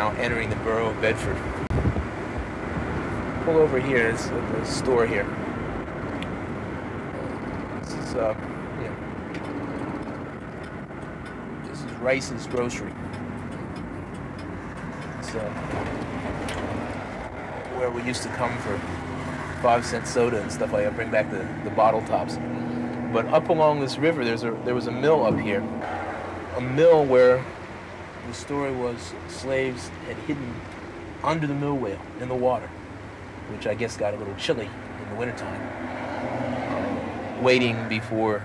now entering the borough of Bedford. Pull over here, it's a store here. This is, uh, yeah. This is Rice's Grocery. It's, uh, where we used to come for five cent soda and stuff like that, bring back the, the bottle tops. But up along this river, there's a, there was a mill up here. A mill where the story was slaves had hidden under the mill wheel in the water, which I guess got a little chilly in the wintertime, uh, waiting before,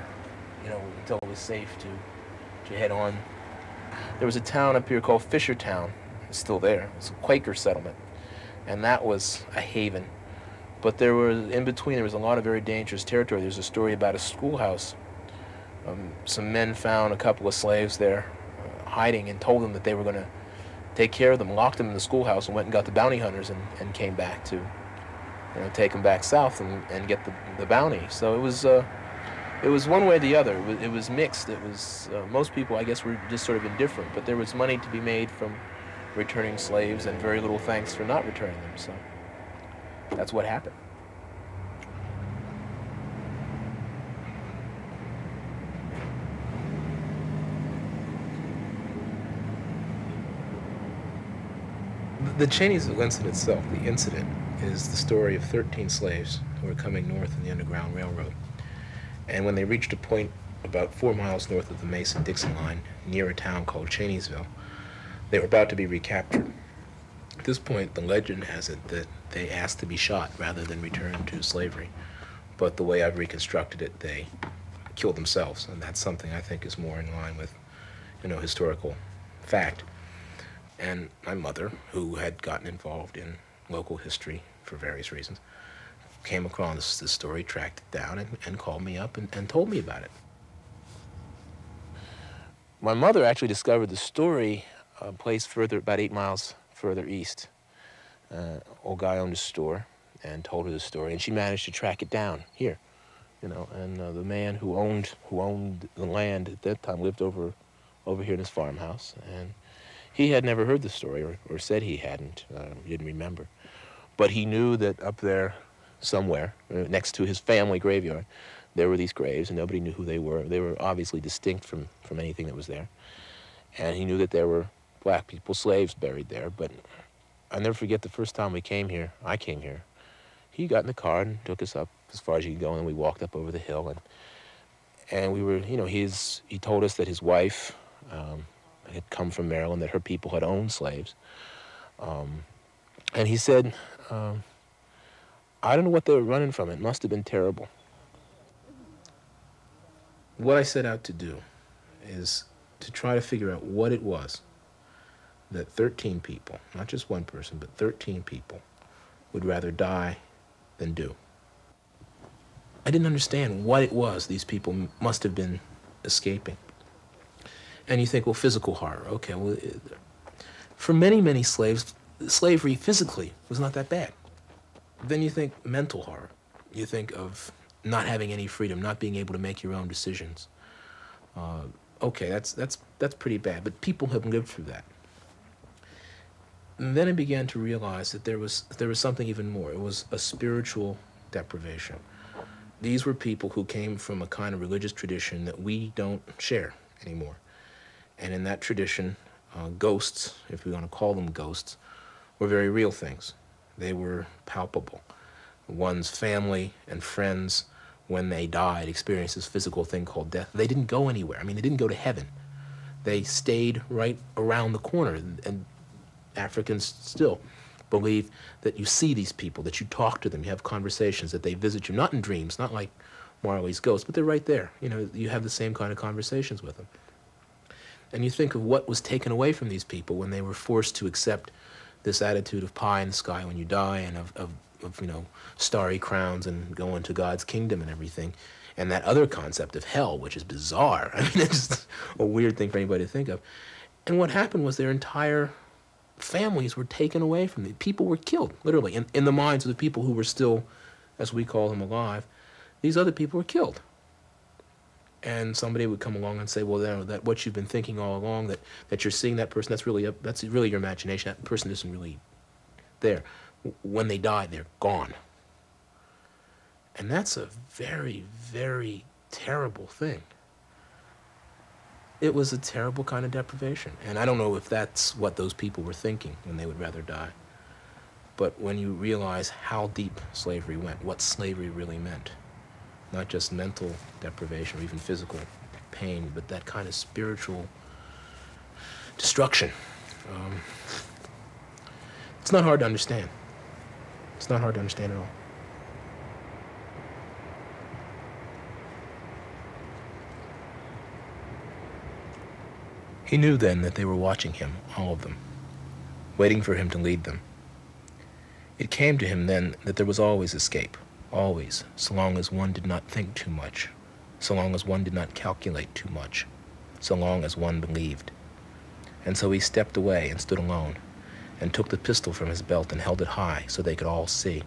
you know, until it was safe to, to head on. There was a town up here called Fishertown, it's still there. It's a Quaker settlement, and that was a haven. But there was, in between, there was a lot of very dangerous territory. There's a story about a schoolhouse. Um, some men found a couple of slaves there hiding and told them that they were going to take care of them, locked them in the schoolhouse, and went and got the bounty hunters and, and came back to, you know, take them back south and, and get the, the bounty. So it was, uh, it was one way or the other. It was, it was mixed. It was uh, most people, I guess, were just sort of indifferent, but there was money to be made from returning slaves and very little thanks for not returning them. So that's what happened. The Chaneysville incident itself, the incident, is the story of 13 slaves who were coming north in the Underground Railroad. And when they reached a point about four miles north of the Mason-Dixon line, near a town called Chaneysville, they were about to be recaptured. At this point, the legend has it that they asked to be shot rather than return to slavery. But the way I've reconstructed it, they killed themselves, and that's something I think is more in line with, you know, historical fact and my mother, who had gotten involved in local history for various reasons, came across this story, tracked it down, and, and called me up and, and told me about it. My mother actually discovered the story a place further, about eight miles further east. Uh, old guy owned a store and told her the story, and she managed to track it down here, you know. And uh, the man who owned who owned the land at that time lived over over here in his farmhouse, and he had never heard the story, or, or said he hadn't. Uh, he didn't remember. But he knew that up there somewhere, uh, next to his family graveyard, there were these graves, and nobody knew who they were. They were obviously distinct from, from anything that was there. And he knew that there were black people, slaves buried there. But I'll never forget the first time we came here, I came here. He got in the car and took us up as far as you could go, and we walked up over the hill. And, and we were, you know, his, he told us that his wife, um, had come from Maryland, that her people had owned slaves. Um, and he said, um, I don't know what they were running from. It must have been terrible. What I set out to do is to try to figure out what it was that 13 people, not just one person, but 13 people, would rather die than do. I didn't understand what it was these people must have been escaping. And you think, well, physical horror. Okay, well, for many, many slaves, slavery physically was not that bad. Then you think mental horror. You think of not having any freedom, not being able to make your own decisions. Uh, okay, that's, that's, that's pretty bad, but people have lived through that. And then I began to realize that there was, there was something even more. It was a spiritual deprivation. These were people who came from a kind of religious tradition that we don't share anymore. And in that tradition, uh, ghosts, if we want to call them ghosts, were very real things. They were palpable. One's family and friends, when they died, experienced this physical thing called death. They didn't go anywhere. I mean, they didn't go to heaven. They stayed right around the corner. And Africans still believe that you see these people, that you talk to them, you have conversations, that they visit you, not in dreams, not like Marley's ghost, but they're right there. You know, you have the same kind of conversations with them. And you think of what was taken away from these people when they were forced to accept this attitude of pie in the sky when you die and of, of, of you know, starry crowns and going to God's kingdom and everything. And that other concept of hell, which is bizarre. I mean, it's a weird thing for anybody to think of. And what happened was their entire families were taken away from them. People were killed, literally, in, in the minds of the people who were still, as we call them, alive. These other people were killed. And somebody would come along and say, "Well, then, that what you've been thinking all along that that you're seeing that person that's really a, that's really your imagination. That person isn't really there. When they die, they're gone." And that's a very, very terrible thing. It was a terrible kind of deprivation, and I don't know if that's what those people were thinking when they would rather die. But when you realize how deep slavery went, what slavery really meant not just mental deprivation or even physical pain, but that kind of spiritual destruction. Um, it's not hard to understand. It's not hard to understand at all. He knew then that they were watching him, all of them, waiting for him to lead them. It came to him then that there was always escape, always, so long as one did not think too much, so long as one did not calculate too much, so long as one believed. And so he stepped away and stood alone, and took the pistol from his belt and held it high so they could all see.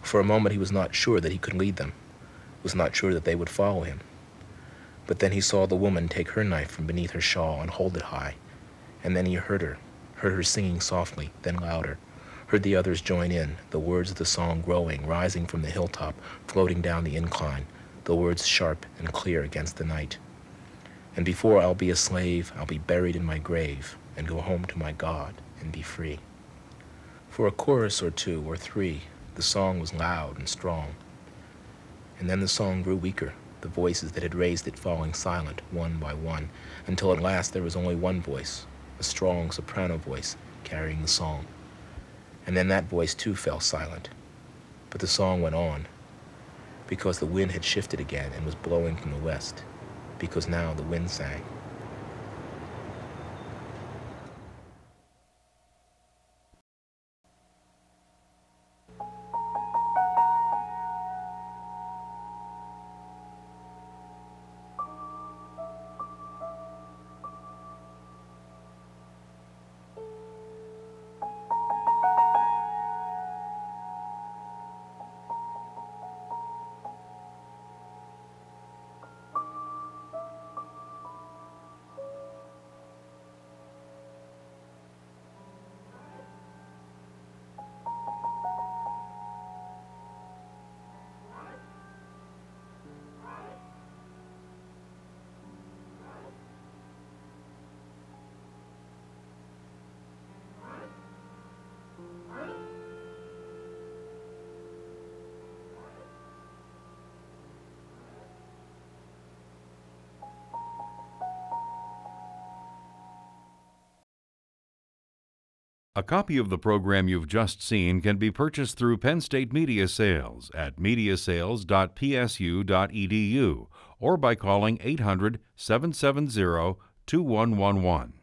For a moment he was not sure that he could lead them, was not sure that they would follow him. But then he saw the woman take her knife from beneath her shawl and hold it high, and then he heard her, heard her singing softly, then louder heard the others join in, the words of the song growing, rising from the hilltop, floating down the incline, the words sharp and clear against the night. And before I'll be a slave, I'll be buried in my grave and go home to my God and be free. For a chorus or two or three, the song was loud and strong. And then the song grew weaker, the voices that had raised it falling silent one by one, until at last there was only one voice, a strong soprano voice carrying the song. And then that voice too fell silent. But the song went on, because the wind had shifted again and was blowing from the west, because now the wind sang. A copy of the program you've just seen can be purchased through Penn State Media Sales at mediasales.psu.edu or by calling 800 770 2111.